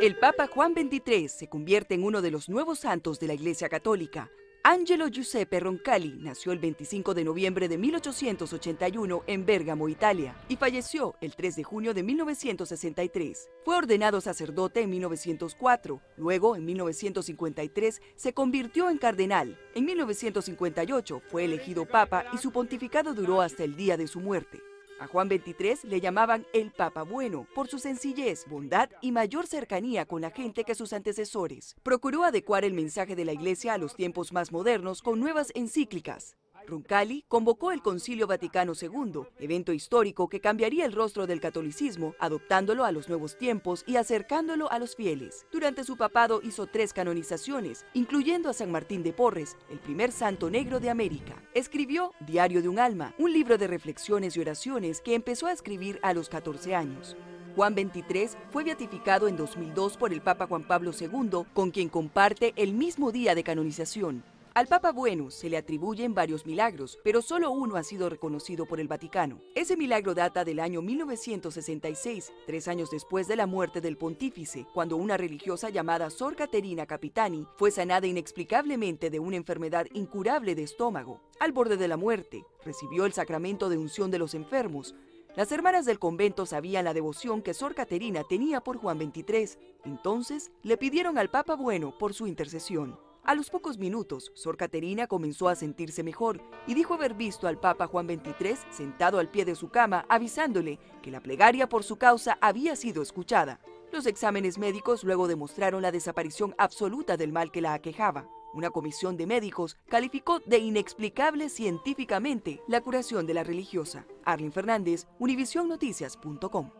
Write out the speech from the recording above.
El Papa Juan XXIII se convierte en uno de los nuevos santos de la Iglesia Católica. Angelo Giuseppe Roncalli nació el 25 de noviembre de 1881 en Bérgamo, Italia, y falleció el 3 de junio de 1963. Fue ordenado sacerdote en 1904, luego en 1953 se convirtió en cardenal. En 1958 fue elegido papa y su pontificado duró hasta el día de su muerte. A Juan XXIII le llamaban el Papa Bueno por su sencillez, bondad y mayor cercanía con la gente que sus antecesores. Procuró adecuar el mensaje de la Iglesia a los tiempos más modernos con nuevas encíclicas. Roncalli convocó el Concilio Vaticano II, evento histórico que cambiaría el rostro del catolicismo, adoptándolo a los nuevos tiempos y acercándolo a los fieles. Durante su papado hizo tres canonizaciones, incluyendo a San Martín de Porres, el primer santo negro de América. Escribió Diario de un alma, un libro de reflexiones y oraciones que empezó a escribir a los 14 años. Juan XXIII fue beatificado en 2002 por el Papa Juan Pablo II, con quien comparte el mismo día de canonización. Al Papa Bueno se le atribuyen varios milagros, pero solo uno ha sido reconocido por el Vaticano. Ese milagro data del año 1966, tres años después de la muerte del pontífice, cuando una religiosa llamada Sor Caterina Capitani fue sanada inexplicablemente de una enfermedad incurable de estómago. Al borde de la muerte, recibió el sacramento de unción de los enfermos, las hermanas del convento sabían la devoción que Sor Caterina tenía por Juan XXIII, entonces le pidieron al Papa Bueno por su intercesión. A los pocos minutos, Sor Caterina comenzó a sentirse mejor y dijo haber visto al Papa Juan XXIII sentado al pie de su cama avisándole que la plegaria por su causa había sido escuchada. Los exámenes médicos luego demostraron la desaparición absoluta del mal que la aquejaba. Una comisión de médicos calificó de inexplicable científicamente la curación de la religiosa. Arlen Fernández, UnivisionNoticias.com.